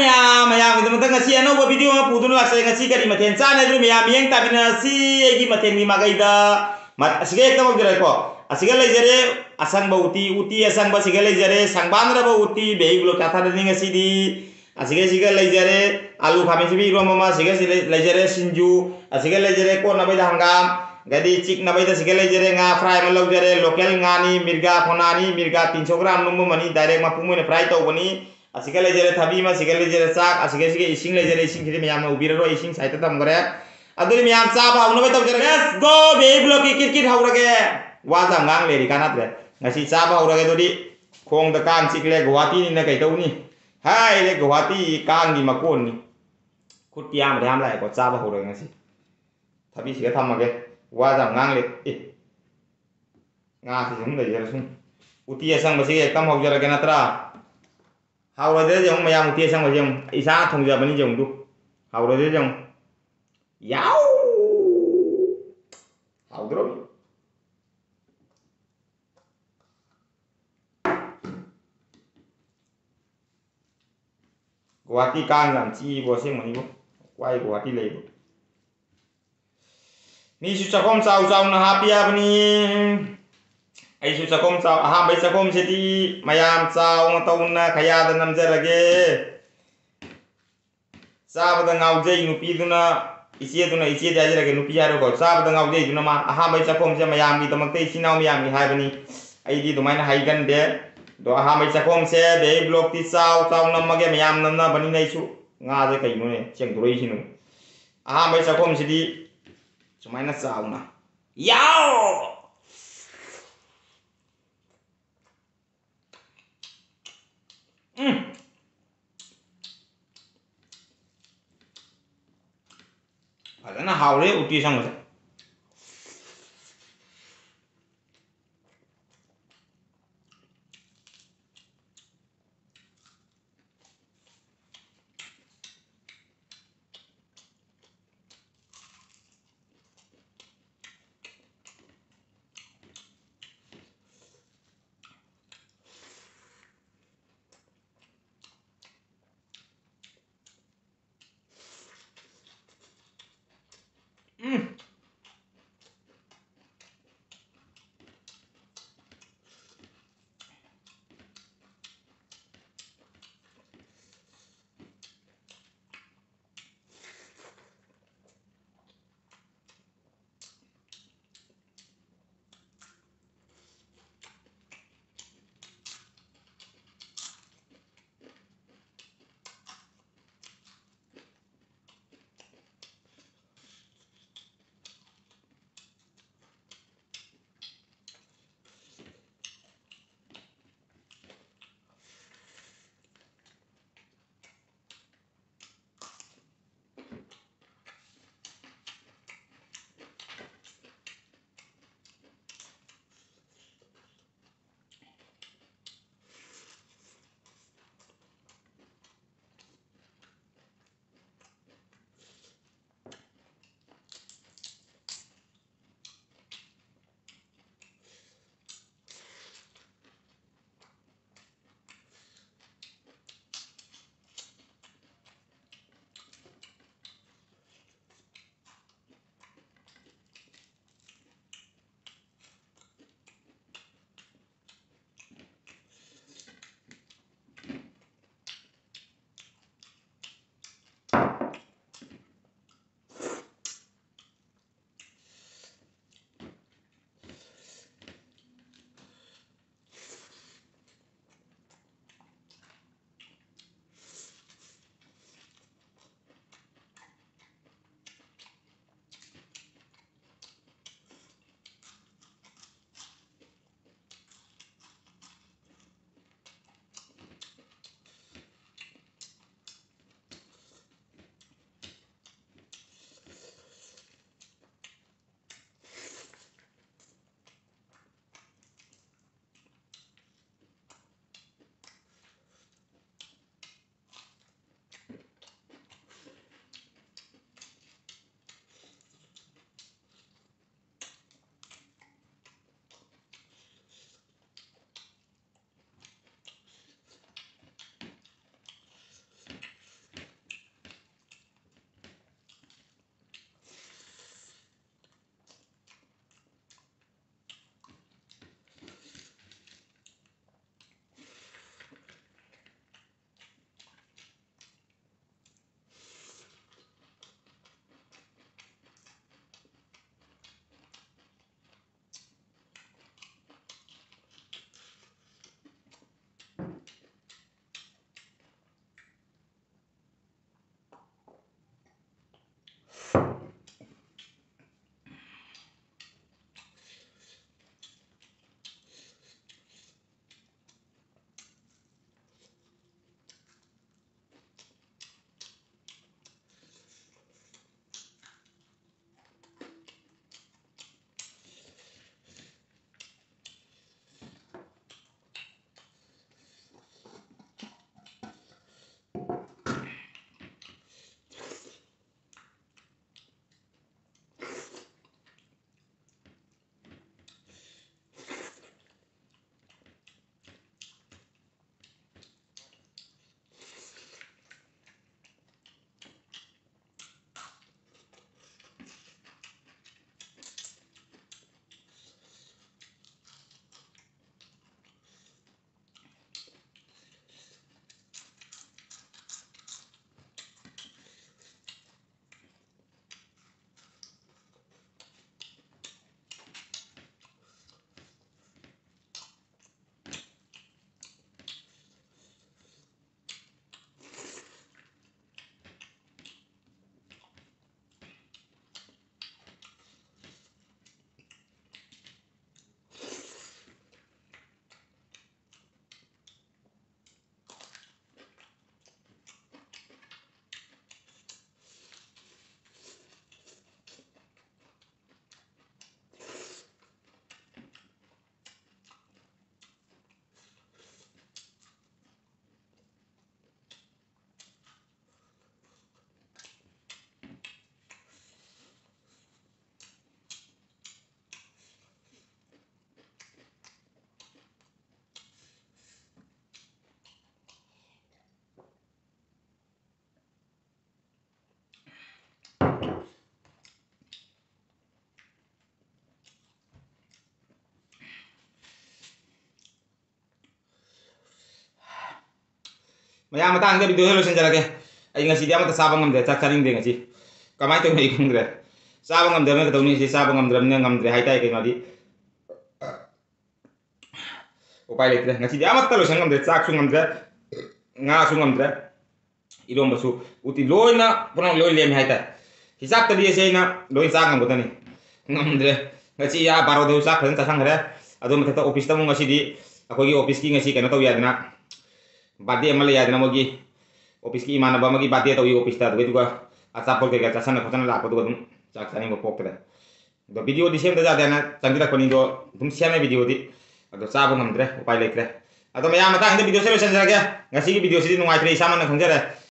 maya maya gitu mata ngasi ano bo video ma pudun la sai ngasi kari maten cha na dru maya miyang ta bina si egi maten mi magai da mat asige ekta mo jere ko asige le jere asang ba uti uti asang ba sige le jere sang ban ra ba uti be gulo ka tha ni ngasi di. Asige sige le jere alu khami sibi ro mama sige jere sinju. Asige le jere ko na gadi cik na bai da sige jere nga fry ma jere local ngani mirga phonani mirga 300 gram numbu mani direct ma pumu ne fry to bani आसिका लेजर थी आसिका laser चाक आसिक issuing laser issuing खेती मैं उबीर issuing side तम करे अदरी मैं चा भावना तब जरा लेट्स गो बे ब्लॉक की किरकिर हाउ रगे वा जा गांग लेरी काना रे गसी चा भाव रगे दोरी खोंग द कांग चिकले गुवाहाटी नि न कैतौनी हाय रे गुवाहाटी कांग नि मकोन नि कुटियाम रे हमला को चा भाव रगे गसी थबी सिगा थाम मगे वा जा गांग ले ए गा से जों दे जरा सुन उती संग बसी एकदम हो जरा केना तरा ꯍꯥꯎꯔꯗ ꯌꯦꯡꯉꯨ ꯃꯌꯥꯝ ꯎꯇꯤ ꯑꯁꯪꯕꯁꯦ ꯌꯦꯡꯉꯨ ꯏꯁꯥ ꯊꯣꯡꯖꯕꯅꯤ ꯌꯦꯡꯉꯨꯗꯨ ꯍꯥꯎꯔꯗ ꯌꯦꯡꯉꯨ ꯌꯥꯎ ꯍꯥꯎꯗ꯭ꯔꯣ ꯒꯨꯍꯥꯇꯤ ꯀꯥꯡ ꯌꯥꯝ ꯆꯤꯕꯣ ꯑꯁꯦꯡꯕꯅꯤꯕꯣ ꯋꯥꯏ ꯒꯨꯍꯥꯇꯤ ꯂꯩꯕꯣ ꯃꯤꯁꯨ ꯆꯥꯛꯈꯣꯝ ꯆꯥꯎ ꯆꯥꯎꯅ ꯍꯥꯞꯄꯤ ꯍꯥꯏꯕꯅꯤ quay guwati le bo misu chakom chau chau na hapia bani ai su chakom chau aha bai chakom se di mayam chau ng tau na khaya da nam jarage sabada ngau jai nupi duna isie duna isie da jarage nupi haro ko sabada ngau jai duna ma aha bai chakom 음. 아, 나 하울에 웃기상거든. maya mata angda bi dohelo sen ke ai ngasi dia mata sabang ngam de ta taring de ngasi kamai tong ngai kong de sabang ngam de me tong ni si sabang ngam de ne ngam de hai tai ke ngadi upai le tre ngasi dia mata lo sen ngam de tsak sung ngam de nga sung ngam de ilom basu uti loi na pura loi le me hai tai. Hisap ta dia sei na loi sa ngam botani ngam de ngasi ya baro de usak ren ta sang re adu me ta opis ta mo ngasi di aku gi opis kini ngasi karena tau ya na do duga acha pol ke ga chasana khotana la ko do dum chak sani mo pok tre do video di sem da ja dana chandra koni do dum siame video di ado cha ba ngamdre upai lekre ado mayam ta hinde video se se ja ga ngasi sama na khang jare